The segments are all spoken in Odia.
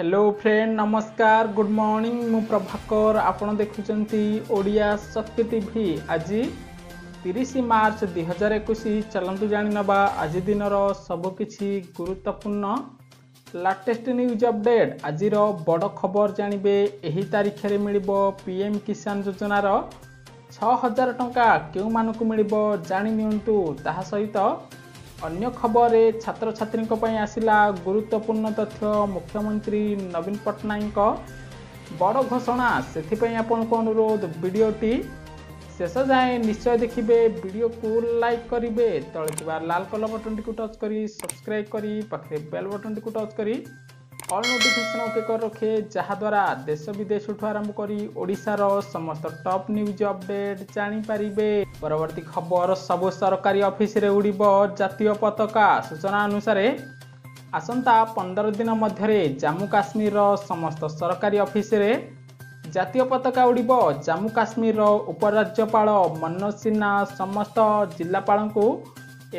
ହ୍ୟାଲୋ ଫ୍ରେଣ୍ଡ ନମସ୍କାର ଗୁଡ୍ ମର୍ଣ୍ଣିଂ ମୁଁ ପ୍ରଭାକର ଆପଣ ଦେଖୁଛନ୍ତି ଓଡ଼ିଆ ଶକ୍ତି ଟିଭି ଆଜି ତିରିଶ ମାର୍ଚ୍ଚ ଦୁଇ ହଜାର ଏକୋଇଶ ଚାଲନ୍ତୁ ଜାଣିନେବା ଆଜି ଦିନର ସବୁକିଛି ଗୁରୁତ୍ୱପୂର୍ଣ୍ଣ ଲାଟେଷ୍ଟ ନ୍ୟୁଜ୍ ଅପଡେଟ୍ ଆଜିର ବଡ଼ ଖବର ଜାଣିବେ ଏହି ତାରିଖରେ ମିଳିବ ପି ଏମ୍ କିଷାନ ଯୋଜନାର ଛଅ ହଜାର ଟଙ୍କା କେଉଁମାନଙ୍କୁ ମିଳିବ ଜାଣି ନିଅନ୍ତୁ ତାହା ସହିତ ଅନ୍ୟ ଖବରରେ ଛାତ୍ରଛାତ୍ରୀଙ୍କ ପାଇଁ ଆସିଲା ଗୁରୁତ୍ୱପୂର୍ଣ୍ଣ ତଥ୍ୟ। ମୁଖ୍ୟମନ୍ତ୍ରୀ ନବୀନ ପଟ୍ଟନାୟକଙ୍କ ବଡ଼ ଘୋଷଣା। ସେଥିପାଇଁ ଆପଣଙ୍କୁ ଅନୁରୋଧ ଭିଡ଼ିଓଟି ଶେଷ ଯାଏଁ ନିଶ୍ଚୟ ଦେଖିବେ। ଭିଡ଼ିଓକୁ ଲାଇକ୍ କରିବେ। ତଳେ ଥିବା ଲାଲ କଲର୍ ବଟନ୍ଟିକୁ ଟଚ୍ କରି ସବସ୍କ୍ରାଇବ୍ କରି ପାଖରେ ବେଲ୍ ବଟନ୍ଟିକୁ ଟଚ୍ କରି ଅଲ୍ ନୋଟିଫିକେସନ୍ ଓକେ କରି ରଖେ ଯାହାଦ୍ୱାରା ଦେଶ ବିଦେଶଠୁ ଆରମ୍ଭ କରି ଓଡ଼ିଶାର ସମସ୍ତ ଟପ୍ ନ୍ୟୁଜ୍ ଅପଡେଟ୍ ଜାଣିପାରିବେ। ପରବର୍ତ୍ତୀ ଖବର ସବୁ ସରକାରୀ ଅଫିସରେ ଉଡ଼ିବ। ଜାତୀୟ ପତାକା ସୂଚନା ଅନୁସାରେ ଆସନ୍ତା ପନ୍ଦର ଦିନ ମଧ୍ୟରେ ଜାମ୍ମୁ କାଶ୍ମୀରର ସମସ୍ତ ସରକାରୀ ଅଫିସରେ ଜାତୀୟ ପତାକା ଉଡ଼ିବ। ଜାମ୍ମୁ କାଶ୍ମୀରର ଉପରାଜ୍ୟପାଳ ମନୋଜ ସିହ୍ନା ସମସ୍ତ ଜିଲ୍ଲାପାଳଙ୍କୁ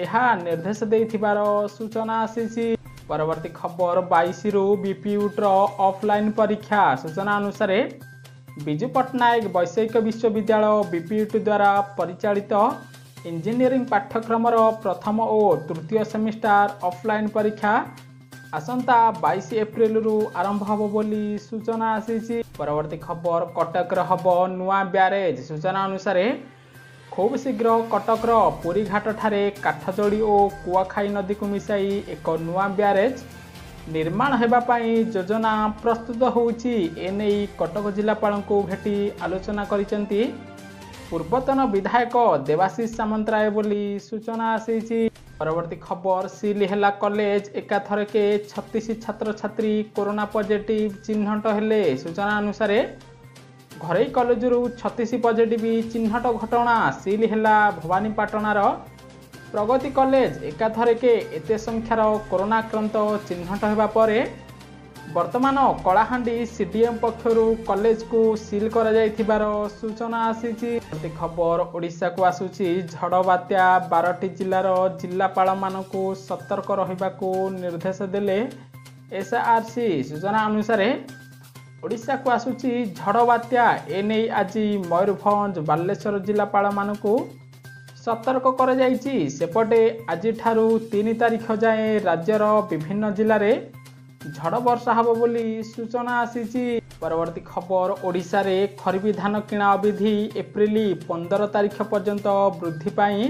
ଏହା ନିର୍ଦ୍ଦେଶ ଦେଇଥିବାର ସୂଚନା ଆସିଛି। ପରବର୍ତ୍ତୀ ଖବର ବାଇଶରୁ ବିପିୟୁଟ୍ର ଅଫଲାଇନ୍ ପରୀକ୍ଷା ସୂଚନା ଅନୁସାରେ ବିଜୁ ପଟ୍ଟନାୟକ ବୈଷୟିକ ବିଶ୍ୱବିଦ୍ୟାଳୟ ବିପିୟୁଟି ଦ୍ୱାରା ପରିଚାଳିତ ଇଞ୍ଜିନିୟରିଂ ପାଠ୍ୟକ୍ରମର ପ୍ରଥମ ଓ ତୃତୀୟ ସେମିଷ୍ଟାର ଅଫଲାଇନ୍ ପରୀକ୍ଷା ଆସନ୍ତା ବାଇଶ ଏପ୍ରିଲରୁ ଆରମ୍ଭ ହେବ ବୋଲି ସୂଚନା ଆସିଛି। ପରବର୍ତ୍ତୀ ଖବର କଟକରେ ହେବ। ନୂଆ ବ୍ୟାରେଜ୍ ସୂଚନା ଅନୁସାରେ ଖୁବ୍ ଶୀଘ୍ର କଟକର ପୁରୀଘାଟଠାରେ କାଠଯୋଡ଼ି ଓ କୁଆଖାଇ ନଦୀକୁ ମିଶାଇ ଏକ ନୂଆ ବ୍ୟାରେଜ୍ ନିର୍ମାଣ ହେବା ପାଇଁ ଯୋଜନା ପ୍ରସ୍ତୁତ ହେଉଛି। ଏନେଇ କଟକ ଜିଲ୍ଲାପାଳଙ୍କୁ ଭେଟି ଆଲୋଚନା କରିଛନ୍ତି ପୂର୍ବତନ ବିଧାୟକ ଦେବାଶିଷ ସାମନ୍ତରାୟ ବୋଲି ସୂଚନା ଆସିଛି। ପରବର୍ତ୍ତୀ ଖବର ସିଲ୍ ହେଲା କଲେଜ ଏକାଥରକେ ଛତିଶ ଛାତ୍ରଛାତ୍ରୀ କୋରୋନା ପଜିଟିଭ୍ ଚିହ୍ନଟ ହେଲେ। ସୂଚନା ଅନୁସାରେ ଘରୋଇ କଲେଜରୁ ଛତିଶ ପଜିଟିଭ୍ ଚିହ୍ନଟ ଘଟଣା ସିଲ୍ ହେଲା ଭବାନୀପାଟଣାର। ପ୍ରଗତି କଲେଜ ଏକାଥରକେ ଏତେ ସଂଖ୍ୟାର କୋରୋନା ଆକ୍ରାନ୍ତ ଚିହ୍ନଟ ହେବା ପରେ ବର୍ତ୍ତମାନ କଳାହାଣ୍ଡି ସିଡିଏମ୍ ପକ୍ଷରୁ କଲେଜକୁ ସିଲ୍ କରାଯାଇଥିବାର ସୂଚନା ଆସିଛି। ଖବର ଓଡ଼ିଶାକୁ ଆସୁଛି। ଝଡ଼ ବାତ୍ୟା ବାରଟି ଜିଲ୍ଲାର ଜିଲ୍ଲାପାଳମାନଙ୍କୁ ସତର୍କ ରହିବାକୁ ନିର୍ଦ୍ଦେଶ ଦେଲେ ଏସ୍ଆର୍ସି। ସୂଚନା ଅନୁସାରେ ଓଡ଼ିଶାକୁ ଆସୁଛି ଝଡ଼ ବାତ୍ୟା ଏନେଇ ଆଜି ମୟୂରଭଞ୍ଜ ବାଲେଶ୍ୱର ଜିଲ୍ଲାପାଳମାନଙ୍କୁ ସତର୍କ କରାଯାଇଛି। ସେପଟେ ଆଜିଠାରୁ ତିନି ତାରିଖ ଯାଏଁ ରାଜ୍ୟର ବିଭିନ୍ନ ଜିଲ୍ଲାରେ ଝଡ଼ ବର୍ଷା ହେବ ବୋଲି ସୂଚନା ଆସିଛି। ପରବର୍ତ୍ତୀ ଖବର ଓଡ଼ିଶାରେ ଖରିଫ ଧାନ କିଣା ଅବଧି ଏପ୍ରିଲ ପନ୍ଦର ତାରିଖ ପର୍ଯ୍ୟନ୍ତ ବୃଦ୍ଧି ପାଇଁ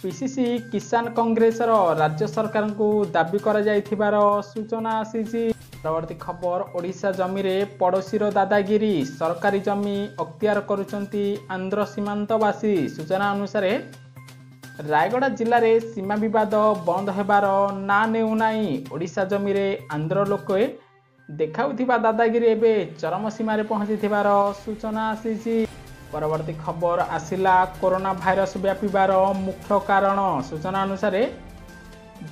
ପିସିସି କିଷାନ କଂଗ୍ରେସର ରାଜ୍ୟ ସରକାରଙ୍କୁ ଦାବି କରାଯାଇଥିବାର ସୂଚନା ଆସିଛି। ପରବର୍ତ୍ତୀ ଖବର ଓଡ଼ିଶା ଜମିରେ ପଡ଼ୋଶୀର ଦାଦାଗିରି ସରକାରୀ ଜମି ଅକ୍ତିଆର କରୁଛନ୍ତି ଆନ୍ଧ୍ର ସୀମାନ୍ତବାସୀ। ସୂଚନା ଅନୁସାରେ ରାୟଗଡ଼ା ଜିଲ୍ଲାରେ ସୀମା ବିବାଦ ବନ୍ଦ ହେବାର ନାଁ ନେଉନାହିଁ ଓଡ଼ିଶା ଜମିରେ ଆନ୍ଧ୍ର ଲୋକେ ଦେଖାଉଥିବା ଦାଦାଗିରି ଏବେ ଚରମ ସୀମାରେ ପହଞ୍ଚିଥିବାର ସୂଚନା ଆସିଛି। ପରବର୍ତ୍ତୀ ଖବର ଆସିଲା କରୋନା ଭାଇରସ ବ୍ୟାପିବାର ମୁଖ୍ୟ କାରଣ। ସୂଚନା ଅନୁସାରେ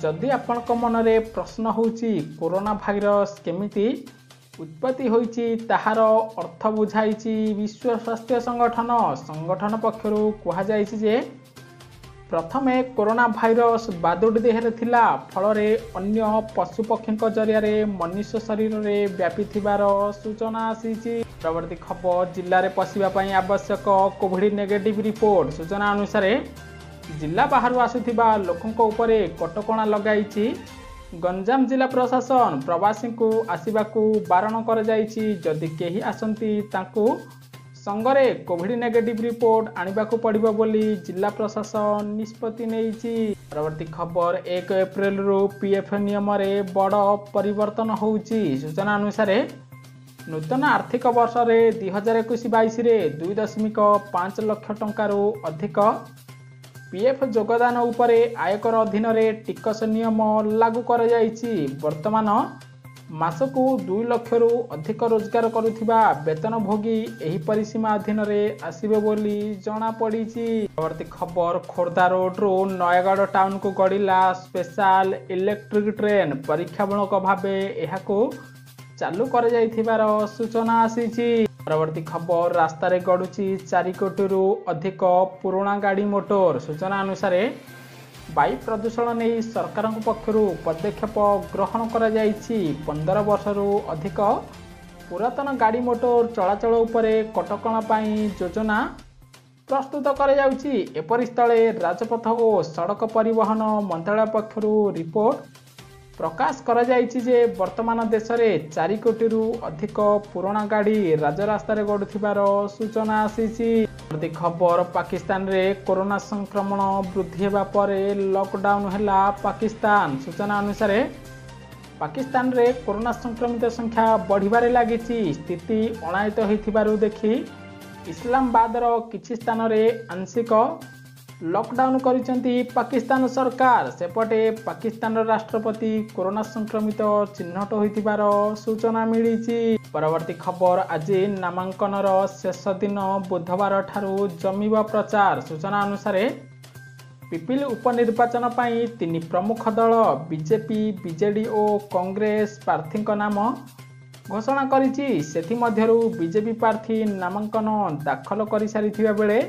ଯଦି ଆପଣଙ୍କ ମନରେ ପ୍ରଶ୍ନ ହେଉଛି କରୋନା ଭାଇରସ କେମିତି ଉତ୍ପତ୍ତି ହୋଇଛି ତାହାର ଅର୍ଥ ବୁଝାଇଛି ବିଶ୍ୱ ସ୍ୱାସ୍ଥ୍ୟ ସଂଗଠନ ସଂଗଠନ ପକ୍ଷରୁ କୁହାଯାଇଛି ଯେ ପ୍ରଥମେ କରୋନା ଭାଇରସ ବାଦୁଡ଼ି ଦେହରେ ଥିଲା ଫଳରେ ଅନ୍ୟ ପଶୁପକ୍ଷୀଙ୍କ ଜରିଆରେ ମନୁଷ୍ୟ ଶରୀରରେ ବ୍ୟାପିଥିବାର ସୂଚନା ଆସିଛି। ପରବର୍ତ୍ତୀ ଖବର ଜିଲ୍ଲାରେ ପଶିବା ପାଇଁ ଆବଶ୍ୟକ କୋଭିଡ ନେଗେଟିଭ ରିପୋର୍ଟ ସୂଚନା ଅନୁସାରେ ଜିଲ୍ଲା ବାହାରୁ ଆସୁଥିବା ଲୋକଙ୍କ ଉପରେ କଟକଣା ଲଗାଇଛି। ଗଞ୍ଜାମ ଜିଲ୍ଲା ପ୍ରଶାସନ ପ୍ରବାସୀଙ୍କୁ ଆସିବାକୁ ବାରଣ କରାଯାଇଛି। ଯଦି କେହି ଆସନ୍ତି ତାଙ୍କୁ ସଙ୍ଗରେ କୋଭିଡ ନେଗେଟିଭ ରିପୋର୍ଟ ଆଣିବାକୁ ପଡ଼ିବ ବୋଲି ଜିଲ୍ଲା ପ୍ରଶାସନ ନିଷ୍ପତ୍ତି ନେଇଛି। ପରବର୍ତ୍ତୀ ଖବର ଏକ ଏପ୍ରିଲରୁ ପିଏଫ୍ ନିୟମରେ ବଡ଼ ପରିବର୍ତ୍ତନ ହେଉଛି। ସୂଚନା ଅନୁସାରେ ନୂତନ ଆର୍ଥିକ ବର୍ଷରେ ଦୁଇ ହଜାର ଏକୋଇଶ ବାଇଶରେ ଦୁଇ ଦଶମିକ ପାଞ୍ଚ ଲକ୍ଷ ଟଙ୍କାରୁ ଅଧିକ ପିଏଫ୍ ଯୋଗଦାନ ଉପରେ ଆୟକର ଅଧୀନରେ ଟିକସ ନିୟମ ଲାଗୁ କରାଯାଇଛି। ବର୍ତ୍ତମାନ ମାସକୁ ଦୁଇ ଲକ୍ଷରୁ ଅଧିକ ରୋଜଗାର କରୁଥିବା ବେତନଭୋଗୀ ଏହି ପରିସୀମା ଅଧୀନରେ ଆସିବେ ବୋଲି ଜଣାପଡ଼ିଛି। ପରବର୍ତ୍ତୀ ଖବର ଖୋର୍ଦ୍ଧା ରୋଡରୁ ନୟାଗଡ଼ ଟାଉନକୁ ଗଡ଼ିଲା ସ୍ପେଶାଲ ଇଲେକ୍ଟ୍ରିକ୍ ଟ୍ରେନ୍। ପରୀକ୍ଷାମୂଳକ ଭାବେ ଏହାକୁ ଚାଲୁ କରାଯାଇଥିବାର ସୂଚନା ଆସିଛି। ପରବର୍ତ୍ତୀ ଖବର ରାସ୍ତାରେ ଗଡ଼ୁଛି ଚାରି କୋଟିରୁ ଅଧିକ ପୁରୁଣା ଗାଡ଼ି ମୋଟର। ସୂଚନା ଅନୁସାରେ ବାୟୁ ପ୍ରଦୂଷଣ ନେଇ ସରକାରଙ୍କ ପକ୍ଷରୁ ପଦକ୍ଷେପ ଗ୍ରହଣ କରାଯାଇଛି। ପନ୍ଦର ବର୍ଷରୁ ଅଧିକ ପୁରାତନ ଗାଡ଼ି ମୋଟର ଚଳାଚଳ ଉପରେ କଟକଣା ପାଇଁ ଯୋଜନା ପ୍ରସ୍ତୁତ କରାଯାଉଛି। ଏପରି ସ୍ଥଳେ ରାଜପଥ ଓ ସଡ଼କ ପରିବହନ ମନ୍ତ୍ରାଳୟ ପକ୍ଷରୁ ରିପୋର୍ଟ ପ୍ରକାଶ କରାଯାଇଛି ଯେ ବର୍ତ୍ତମାନ ଦେଶରେ ଚାରି କୋଟିରୁ ଅଧିକ ପୁରୁଣା ଗାଡ଼ି ରାଜରାସ୍ତାରେ ଗଡ଼ୁଥିବାର ସୂଚନା ଆସିଛି। ଖବର ପାକିସ୍ତାନରେ କରୋନା ସଂକ୍ରମଣ ବୃଦ୍ଧି ହେବା ପରେ ଲକଡାଉନ ହେଲା ପାକିସ୍ତାନ। ସୂଚନା ଅନୁସାରେ ପାକିସ୍ତାନରେ କରୋନା ସଂକ୍ରମିତ ସଂଖ୍ୟା ବଢ଼ିବାରେ ଲାଗିଛି। ସ୍ଥିତି ଅଣାୟତ ହୋଇଥିବାରୁ ଦେଖି ଇସଲାମାବାଦର କିଛି ସ୍ଥାନରେ ଆଂଶିକ ଲକଡାଉନ କରିଛନ୍ତି ପାକିସ୍ତାନ ସରକାର। ସେପଟେ ପାକିସ୍ତାନର ରାଷ୍ଟ୍ରପତି କରୋନା ସଂକ୍ରମିତ ଚିହ୍ନଟ ହୋଇଥିବାର ସୂଚନା ମିଳିଛି। ପରବର୍ତ୍ତୀ ଖବର ଆଜି ନାମାଙ୍କନର ଶେଷ ଦିନ ବୁଧବାର ଠାରୁ ଜମିବ ପ୍ରଚାର। ସୂଚନା ଅନୁସାରେ ପିପିଲ ଉପନିର୍ବାଚନ ପାଇଁ ତିନି ପ୍ରମୁଖ ଦଳ ବିଜେପି ବିଜେଡି ଓ କଂଗ୍ରେସ ପ୍ରାର୍ଥୀଙ୍କ ନାମ ଘୋଷଣା କରିଛି। ସେଥିମଧ୍ୟରୁ ବିଜେପି ପ୍ରାର୍ଥୀ ନାମାଙ୍କନ ଦାଖଲ କରିସାରିଥିବା ବେଳେ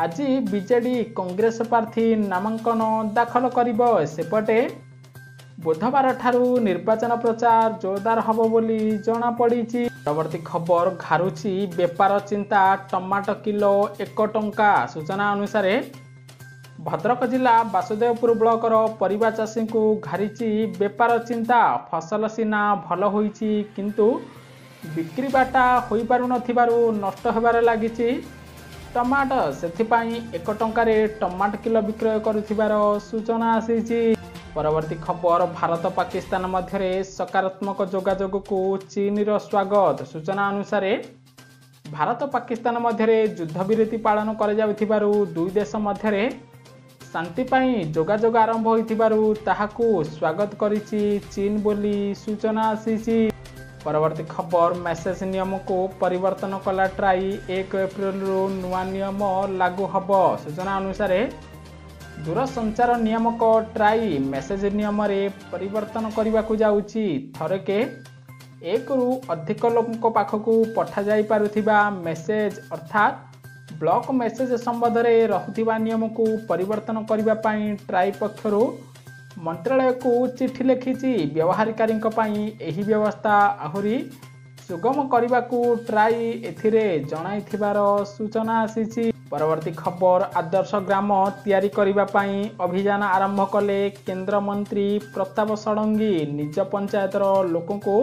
ଆଜି ବିଜେଡି କଂଗ୍ରେସ ପ୍ରାର୍ଥୀ ନାମାଙ୍କନ ଦାଖଲ କରିବ ସେପଟେ। ବୁଧବାର ଠାରୁ ନିର୍ବାଚନ ପ୍ରଚାର ଜୋରଦାର ହେବ ବୋଲି ଜଣାପଡ଼ିଛି। ପରବର୍ତ୍ତୀ ଖବର ଘାରୁଛି ବେପାର ଚିନ୍ତା ଟମାଟୋ କିଲୋ ଏକ ଟଙ୍କା। ସୂଚନା ଅନୁସାରେ ଭଦ୍ରକ ଜିଲ୍ଲା ବାସୁଦେବପୁର ବ୍ଲକର ପରିବା ଚାଷୀଙ୍କୁ ଘାରିଛି ବେପାର ଚିନ୍ତା। ଫସଲ ସିନା ଭଲ ହୋଇଛି କିନ୍ତୁ ବିକ୍ରି ବାଟା ହୋଇପାରୁନଥିବାରୁ ନଷ୍ଟ ହେବାରେ ଲାଗିଛି। ଟମାଟୋ ସେଥିପାଇଁ ଏକ ଟଙ୍କାରେ ଟମାଟୋ କିଲୋ ବିକ୍ରୟ କରୁଥିବାର ସୂଚନା ଆସିଛି। ପରବର୍ତ୍ତୀ ଖବର ଭାରତ ପାକିସ୍ତାନ ମଧ୍ୟରେ ସକାରାତ୍ମକ ଯୋଗାଯୋଗକୁ ଚୀନର ସ୍ୱାଗତ। ସୂଚନା ଅନୁସାରେ ଭାରତ ପାକିସ୍ତାନ ମଧ୍ୟରେ ଯୁଦ୍ଧବିରତି ପାଳନ କରାଯାଉଥିବାରୁ ଦୁଇ ଦେଶ ମଧ୍ୟରେ ଶାନ୍ତି ପାଇଁ ଯୋଗାଯୋଗ ଆରମ୍ଭ ହୋଇଥିବାରୁ ତାହାକୁ ସ୍ୱାଗତ କରିଛି ଚୀନ ବୋଲି ସୂଚନା ଆସିଛି। ପରବର୍ତ୍ତୀ ଖବର ମେସେଜ ନିୟମକୁ ପରିବର୍ତ୍ତନ କଲା ଟ୍ରାଇ ଏକ ଏପ୍ରିଲରୁ ନୂଆ ନିୟମ ଲାଗୁ ହେବ। ସୂଚନା ଅନୁସାରେ ଦୂରସଞ୍ଚାର ନିୟାମକ ଟ୍ରାଇ ମେସେଜ ନିୟମରେ ପରିବର୍ତ୍ତନ କରିବାକୁ ଯାଉଛି। ଥରକେ ଏକରୁ ଅଧିକ ଲୋକଙ୍କ ପାଖକୁ ପଠାଯାଇପାରୁଥିବା ମେସେଜ ଅର୍ଥାତ୍ ବ୍ଲକ ମେସେଜ ସମ୍ବନ୍ଧରେ ରହୁଥିବା ନିୟମକୁ ପରିବର୍ତ୍ତନ କରିବା ପାଇଁ ଟ୍ରାଇ ପକ୍ଷରୁ ମନ୍ତ୍ରାଳୟକୁ ଚିଠି ଲେଖିଛି ବ୍ୟବହାରକାରୀଙ୍କ ପାଇଁ ଏହି ବ୍ୟବସ୍ଥା ଆହୁରି ସୁଗମ କରିବାକୁ ଟ୍ରାଇ ଏଥିରେ ଜଣାଇଥିବାର ସୂଚନା ଆସିଛି। ପରବର୍ତ୍ତୀ ଖବର ଆଦର୍ଶ ଗ୍ରାମ ତିଆରି କରିବା ପାଇଁ ଅଭିଯାନ ଆରମ୍ଭ କଲେ କେନ୍ଦ୍ରମନ୍ତ୍ରୀ ପ୍ରତାପ ଷଡ଼ଙ୍ଗୀ। ନିଜ ପଞ୍ଚାୟତର ଲୋକଙ୍କୁ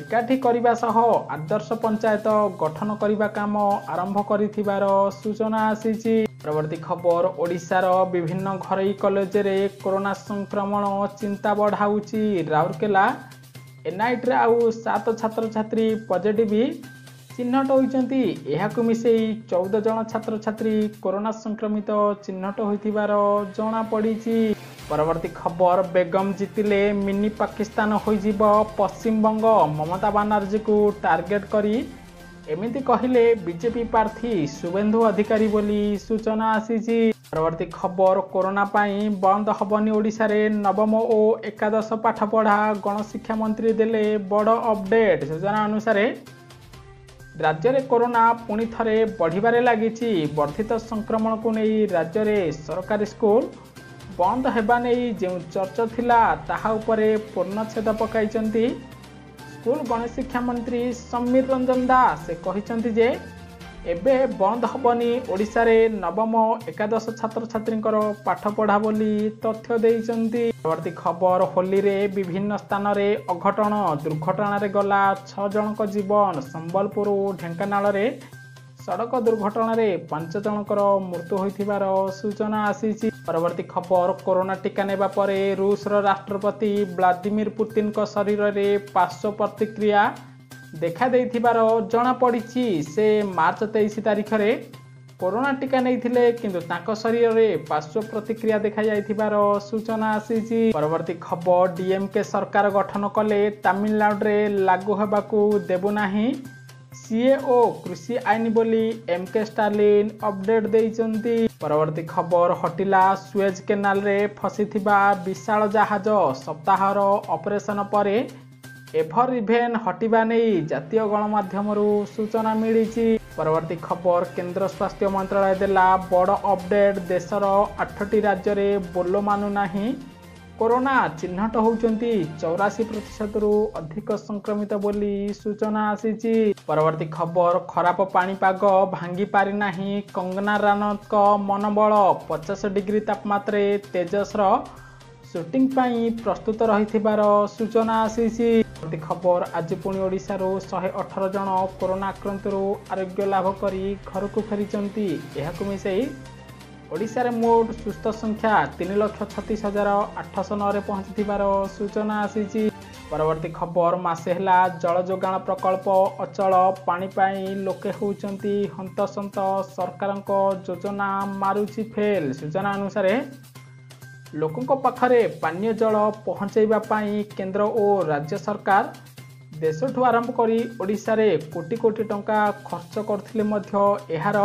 ଏକାଠି କରିବା ସହ ଆଦର୍ଶ ପଞ୍ଚାୟତ ଗଠନ କରିବା କାମ ଆରମ୍ଭ କରିଥିବାର ସୂଚନା ଆସିଛି। ପରବର୍ତ୍ତୀ ଖବର ଓଡ଼ିଶାର ବିଭିନ୍ନ ଘରୋଇ କଲେଜରେ କରୋନା ସଂକ୍ରମଣ ଚିନ୍ତା ବଢ଼ାଉଛି। ରାଉରକେଲା ଏନ୍ଆଇଟିରେ ଆଉ ସାତ ଛାତ୍ରଛାତ୍ରୀ ପଜିଟିଭ। ଚିହ୍ନଟ ହୋଇଛନ୍ତି। ଏହାକୁ ମିଶାଇ ଚଉଦ ଜଣ ଛାତ୍ରଛାତ୍ରୀ କରୋନା ସଂକ୍ରମିତ ଚିହ୍ନଟ ହୋଇଥିବାର ଜଣାପଡ଼ିଛି। ପରବର୍ତ୍ତୀ ଖବର ବେଗମ ଜିତିଲେ ମିନି ପାକିସ୍ତାନ ହୋଇଯିବ ପଶ୍ଚିମବଙ୍ଗ। ମମତା ବାନାର୍ଜୀକୁ ଟାର୍ଗେଟ କରି ଏମିତି କହିଲେ ବିଜେପି ପ୍ରାର୍ଥୀ ଶୁଭେନ୍ଦୁ ଅଧିକାରୀ ବୋଲି ସୂଚନା ଆସିଛି। ପରବର୍ତ୍ତୀ ଖବର କରୋନା ପାଇଁ ବନ୍ଦ ହେବନି ଓଡ଼ିଶାରେ ନବମ ଓ ଏକାଦଶ ପାଠପଢ଼ା ଗଣଶିକ୍ଷା ମନ୍ତ୍ରୀ ଦେଲେ ବଡ଼ ଅପଡେଟ୍। ସୂଚନା ଅନୁସାରେ ରାଜ୍ୟରେ କରୋନା ପୁଣି ଥରେ ବଢ଼ିବାରେ ଲାଗିଛି। ବର୍ଦ୍ଧିତ ସଂକ୍ରମଣକୁ ନେଇ ରାଜ୍ୟରେ ସରକାରୀ ସ୍କୁଲ ବନ୍ଦ ହେବା ନେଇ ଯେଉଁ ଚର୍ଚ୍ଚା ଥିଲା ତାହା ଉପରେ ପୂର୍ଣ୍ଣଚ୍ଛେଦ ପକାଇଛନ୍ତି ସ୍କୁଲ ଗଣଶିକ୍ଷା ମନ୍ତ୍ରୀ ସମୀର ରଞ୍ଜନ ଦାସ କହିଛନ୍ତି ଯେ ଏବେ ବନ୍ଦ ହେବନି ଓଡ଼ିଶାରେ ନବମ ଏକାଦଶ ଛାତ୍ରଛାତ୍ରୀଙ୍କର ପାଠପଢ଼ା ବୋଲି ତଥ୍ୟ ଦେଇଛନ୍ତି। ପରବର୍ତ୍ତୀ ଖବର ହୋଲିରେ ବିଭିନ୍ନ ସ୍ଥାନରେ ଅଘଟଣ ଦୁର୍ଘଟଣାରେ ଗଲା ଛଅ ଜଣଙ୍କ ଜୀବନ। ସମ୍ବଲପୁର ଓ ଢେଙ୍କାନାଳରେ ସଡ଼କ ଦୁର୍ଘଟଣାରେ ପାଞ୍ଚ ଜଣଙ୍କର ମୃତ୍ୟୁ ହୋଇଥିବାର ସୂଚନା ଆସିଛି ପରବର୍ତ୍ତୀ ଖବର କରୋନା ଟିକା ନେବା ପରେ ରୁଷର ରାଷ୍ଟ୍ରପତି ଭ୍ଲାଦିମିର ପୁତିନଙ୍କ ଶରୀରରେ ପାର୍ଶ୍ୱ ପ୍ରତିକ୍ରିୟା ଦେଖାଦେଇଥିବାର ଜଣାପଡ଼ିଛି ସେ ମାର୍ଚ୍ଚ ତେଇଶ ତାରିଖରେ କରୋନା ଟିକା ନେଇଥିଲେ କିନ୍ତୁ ତାଙ୍କ ଶରୀରରେ ପାର୍ଶ୍ୱ ପ୍ରତିକ୍ରିୟା ଦେଖାଯାଇଥିବାର ସୂଚନା ଆସିଛି ପରବର୍ତ୍ତୀ ଖବର ଡିଏମ୍କେ ସରକାର ଗଠନ କଲେ ତାମିଲନାଡୁରେ ଲାଗୁ ହେବାକୁ ଦେବୁନାହିଁ ସିଏ ଓ କୃଷି ଆଇନ ବୋଲି ଏମ୍ କେ ଷ୍ଟାଲିନ ଅପଡେଟ୍ ଦେଇଛନ୍ତି ପରବର୍ତ୍ତୀ ଖବର ହଟିଲା ସୁଏଜ କେନାଲରେ ଫସିଥିବା ବିଶାଳ ଜାହାଜ ସପ୍ତାହର ଅପରେସନ ପରେ ଏଭର ଇଭେନ୍ ହଟିବା ନେଇ ଜାତୀୟ ଗଣମାଧ୍ୟମରୁ ସୂଚନା ମିଳିଛି ପରବର୍ତ୍ତୀ ଖବର କେନ୍ଦ୍ର ସ୍ୱାସ୍ଥ୍ୟ ମନ୍ତ୍ରାଳୟ ଦେଲା ବଡ଼ ଅପଡେଟ୍ ଦେଶର ଆଠଟି ରାଜ୍ୟରେ ବୋଲ ମାନୁନାହିଁ କରୋନା ଚିହ୍ନଟ ହେଉଛନ୍ତି ଚଉରାଶୀ ପ୍ରତିଶତରୁ ଅଧିକ ସଂକ୍ରମିତ ବୋଲି ସୂଚନା ଆସିଛି। ପରବର୍ତ୍ତୀ ଖବର ଖରାପ ପାଣିପାଗ ଭାଙ୍ଗି ପାରିନାହିଁ କଙ୍ଗନା ରାନତଙ୍କ ମନୋବଳ। ପଚାଶ ଡିଗ୍ରୀ ତାପମାତ୍ରାରେ ତେଜସର ସୁଟିଂ ପାଇଁ ପ୍ରସ୍ତୁତ ରହିଥିବାର ସୂଚନା ଆସିଛି। ଖବର ଆଜି ପୁଣି ଓଡ଼ିଶାରୁ ଶହେ ଅଠର ଜଣ କରୋନା ଆକ୍ରାନ୍ତରୁ ଆରୋଗ୍ୟ ଲାଭ କରି ଘରକୁ ଫେରିଛନ୍ତି। ଏହାକୁ ମିଶାଇ ଓଡ଼ିଶାରେ ମୋଟ ସୁସ୍ଥ ସଂଖ୍ୟା ତିନି ଲକ୍ଷ ଛତିଶ ହଜାର ଆଠଶହ ନଅରେ ପହଞ୍ଚିଥିବାର ସୂଚନା ଆସିଛି। ପରବର୍ତ୍ତୀ ଖବର ମାସେ ହେଲା ଜଳ ଯୋଗାଣ ପ୍ରକଳ୍ପ ଅଚଳ ପାଣି ପାଇଁ ଲୋକେ ହେଉଛନ୍ତି ହନ୍ତସନ୍ତ। ସରକାରଙ୍କ ଯୋଜନା ମାରୁଛି ଫେଲ୍। ସୂଚନା ଅନୁସାରେ ଲୋକଙ୍କ ପାଖରେ ପାନୀୟ ଜଳ ପହଞ୍ଚାଇବା ପାଇଁ କେନ୍ଦ୍ର ଓ ରାଜ୍ୟ ସରକାର ଦେଶଠୁ ଆରମ୍ଭ କରି ଓଡ଼ିଶାରେ କୋଟି କୋଟି ଟଙ୍କା ଖର୍ଚ୍ଚ କରୁଥିଲେ ମଧ୍ୟ ଏହାର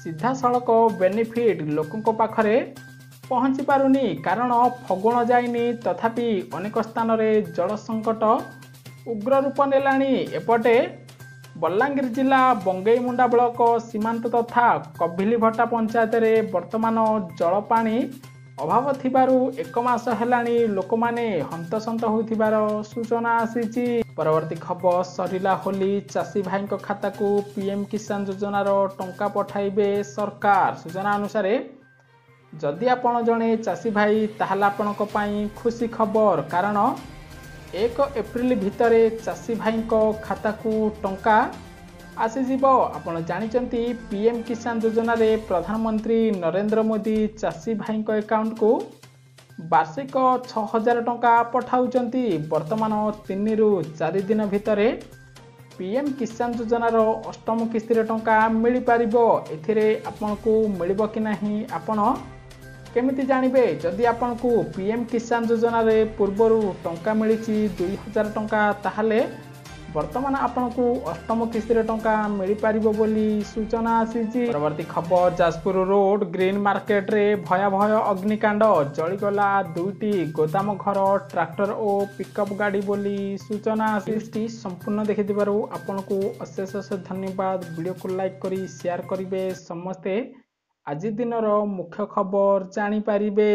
ସିଧାସଳଖ ବେନିଫିଟ୍ ଲୋକଙ୍କ ପାଖରେ ପହଞ୍ଚି ପାରୁନି କାରଣ ଫଗୁଣ ଯାଇନି। ତଥାପି ଅନେକ ସ୍ଥାନରେ ଜଳ ସଙ୍କଟ ଉଗ୍ର ରୂପ ନେଲାଣି। ଏପଟେ ବଲାଙ୍ଗୀର ଜିଲ୍ଲା ବଙ୍ଗେଇମୁଣ୍ଡା ବ୍ଲକ ସୀମାନ୍ତ ତଥା କଭିଲିଭଟା ପଞ୍ଚାୟତରେ ବର୍ତ୍ତମାନ ଜଳ ପାଣି ଅଭାବ ଥିବାରୁ ଏକ ମାସ ହେଲାଣି ଲୋକମାନେ ହନ୍ତସନ୍ତ ହୋଇଥିବାର ସୂଚନା ଆସିଛି ପରବର୍ତ୍ତୀ ଖବର ସରିଲା ହୋଲି ଚାଷୀ ଭାଇଙ୍କ ଖାତାକୁ ପିଏମ୍ କିଷାନ ଯୋଜନାର ଟଙ୍କା ପଠାଇବେ ସରକାର ସୂଚନା ଅନୁସାରେ ଯଦି ଆପଣ ଜଣେ ଚାଷୀ ଭାଇ ତାହେଲେ ଆପଣଙ୍କ ପାଇଁ ଖୁସି ଖବର କାରଣ ଏକ ଏପ୍ରିଲ ଭିତରେ ଚାଷୀ ଭାଇଙ୍କ ଖାତାକୁ ଟଙ୍କା ଆସିଯିବ। ଆପଣ ଜାଣିଛନ୍ତି ପିଏମ୍ କିଷାନ ଯୋଜନାରେ ପ୍ରଧାନମନ୍ତ୍ରୀ ନରେନ୍ଦ୍ର ମୋଦି ଚାଷୀ ଭାଇଙ୍କ ଆକାଉଣ୍ଟକୁ ବାର୍ଷିକ ଛଅ ହଜାର ଟଙ୍କା ପଠାଉଛନ୍ତି। ବର୍ତ୍ତମାନ ତିନିରୁ ଚାରି ଦିନ ଭିତରେ ପିଏମ୍ କିଷାନ ଯୋଜନାର ଅଷ୍ଟମ କିସ୍ତିର ଟଙ୍କା ମିଳିପାରିବ। ଏଥିରେ ଆପଣଙ୍କୁ ମିଳିବ କି ନାହିଁ ଆପଣ କେମିତି ଜାଣିବେ? ଯଦି ଆପଣଙ୍କୁ ପିଏମ୍ କିଷାନ ଯୋଜନାରେ ପୂର୍ବରୁ ଟଙ୍କା ମିଳିଛି ଦୁଇ ହଜାର ଟଙ୍କା ତାହେଲେ ବର୍ତ୍ତମାନ ଆପଣଙ୍କୁ ଅଷ୍ଟମ କିସ୍ତିର ଟଙ୍କା ମିଳିପାରିବ ବୋଲି ସୂଚନା ଆସିଛି ପରବର୍ତ୍ତୀ ଖବର ଯାଜପୁର ରୋଡ ଗ୍ରୀନ୍ ମାର୍କେଟରେ ଭୟାବହ ଅଗ୍ନିକାଣ୍ଡ। ଜଳିଗଲା ଦୁଇଟି ଗୋଦାମ ଘର ଟ୍ରାକ୍ଟର ଓ ପିକଅପ୍ ଗାଡ଼ି ବୋଲି ସୂଚନା ଆସିଛି। ସମ୍ପୂର୍ଣ୍ଣ ଦେଖିଥିବାରୁ ଆପଣଙ୍କୁ ଅଶେଷ ଅଶେଷ ଧନ୍ୟବାଦ। ଭିଡ଼ିଓକୁ ଲାଇକ୍ କରି ସେୟାର କରିବେ ସମସ୍ତେ। ଆଜି ଦିନର ମୁଖ୍ୟ ଖବର ଜାଣିପାରିବେ।